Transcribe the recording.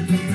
couldn't